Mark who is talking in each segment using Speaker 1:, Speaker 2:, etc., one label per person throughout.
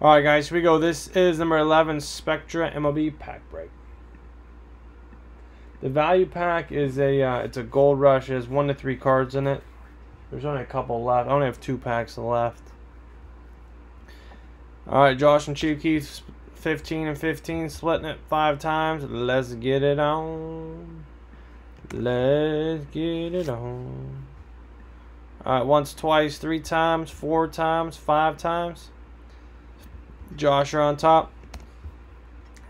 Speaker 1: All right, guys, here we go. This is number 11 Spectra MLB pack break. The value pack is a uh, it's a gold rush. It has one to three cards in it. There's only a couple left. I only have two packs left. All right, Josh and Chief Keith, 15 and 15, splitting it five times. Let's get it on. Let's get it on. All right, once, twice, three times, four times, five times. Josh on top.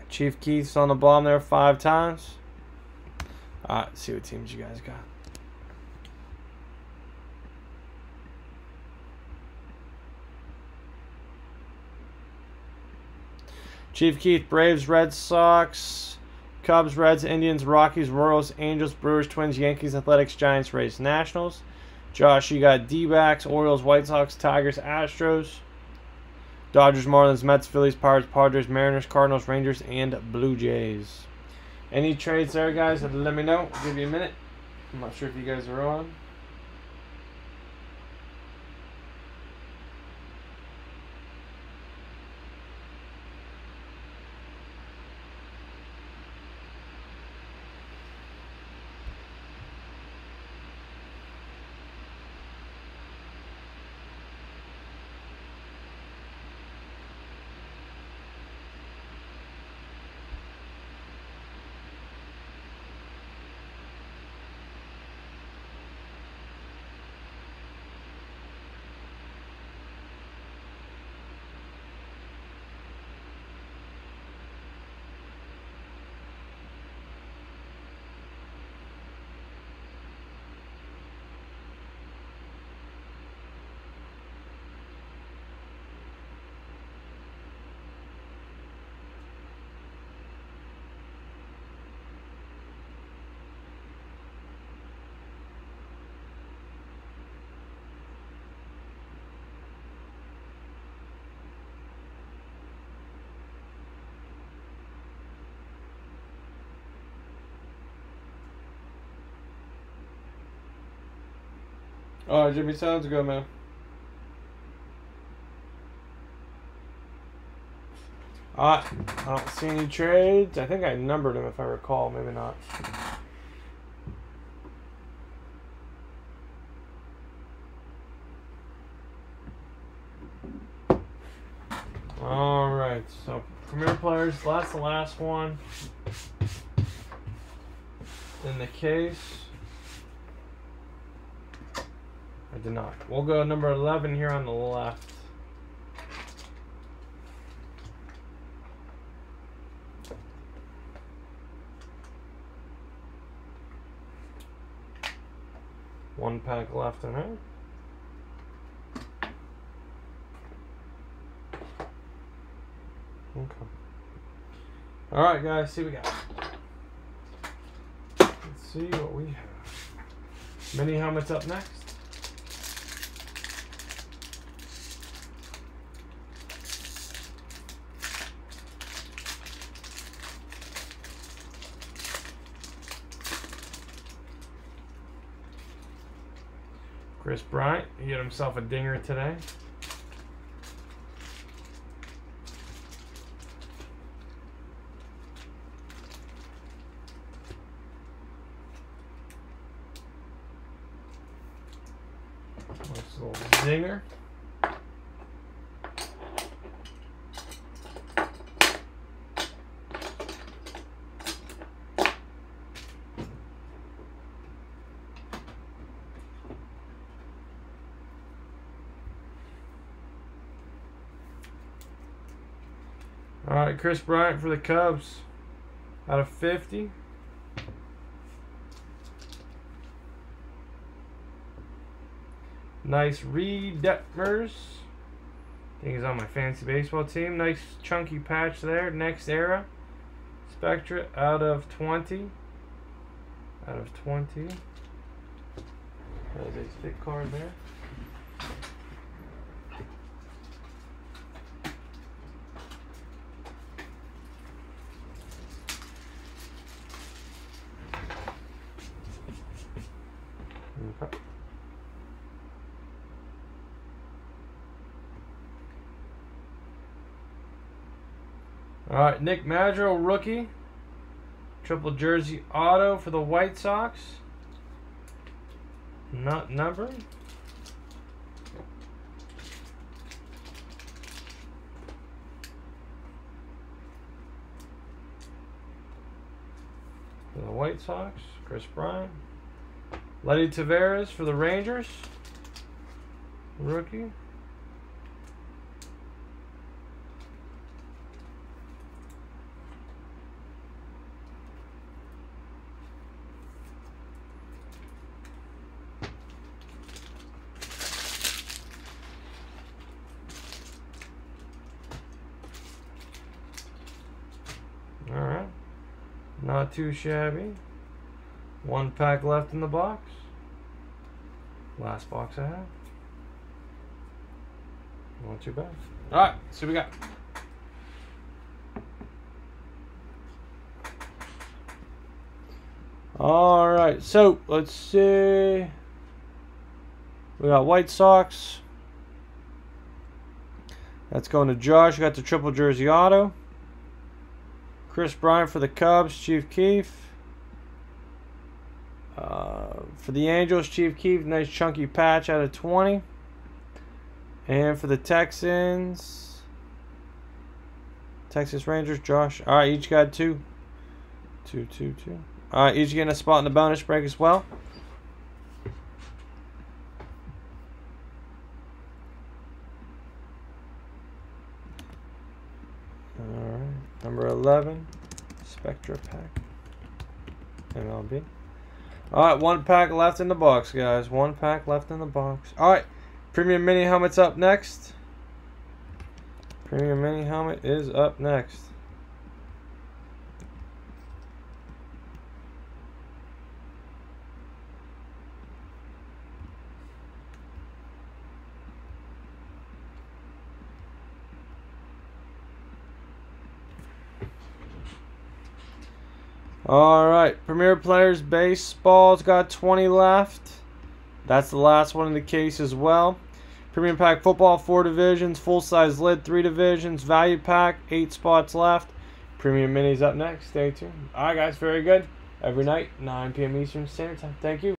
Speaker 1: Chief Keith's on the bottom there five times. Alright, see what teams you guys got. Chief Keith, Braves, Red Sox, Cubs, Reds, Indians, Rockies, Royals, Angels, Brewers, Twins, Yankees, Athletics, Giants, Rays, Nationals. Josh, you got D-backs, Orioles, White Sox, Tigers, Astros. Dodgers, Marlins, Mets, Phillies, Pirates, Padres, Mariners, Cardinals, Rangers, and Blue Jays. Any trades there, guys? Let me know. I'll give you a minute. I'm not sure if you guys are on. Oh, Jimmy, sounds good, man. Uh, I don't see any trades. I think I numbered them if I recall. Maybe not. All right. So premier players. That's the last one in the case. I did not. We'll go number 11 here on the left. One pack left in it. Okay. All right, guys, see what we got. Let's see what we have. Mini helmets up next. Kris Bryant, he had himself a dinger today. Little zinger. All right, Kris Bryant for the Cubs out of 50. Nice Detmers. I think he's on my fantasy baseball team. Nice chunky patch there. Next era. Spectra out of 20. Out of 20. There's a stick card there. All right, Nick Madrigal, rookie. Triple jersey auto for the White Sox. Not numbered. For the White Sox, Kris Bryant. Leody Taveras for the Rangers. Rookie. Alright. Not too shabby. One pack left in the box. Last box I have. Not too bad. Alright, so we got. Alright, so let's see. We got White Sox. That's going to Josh. We got the triple jersey auto. Kris Bryant for the Cubs, Chief Keef. Uh, for the Angels, Chief Keef, nice chunky patch out of 20. And for the Texans, Texas Rangers, Josh. All right, each got two. Two, two, two. All right, each getting a spot in the bonus break as well. All right, number 11, Spectra pack, MLB. All right, one pack left in the box, guys. One pack left in the box. All right, premium mini helmet's up next. Premium mini helmet is up next. All right, Premier Players Baseball's got 20 left. That's the last one in the case as well. Premium Pack Football, four divisions. Full size lid, three divisions. Value Pack, eight spots left. Premium Minis up next. Stay tuned. All right, guys, very good. Every night, 9 p.m. Eastern Standard Time. Thank you.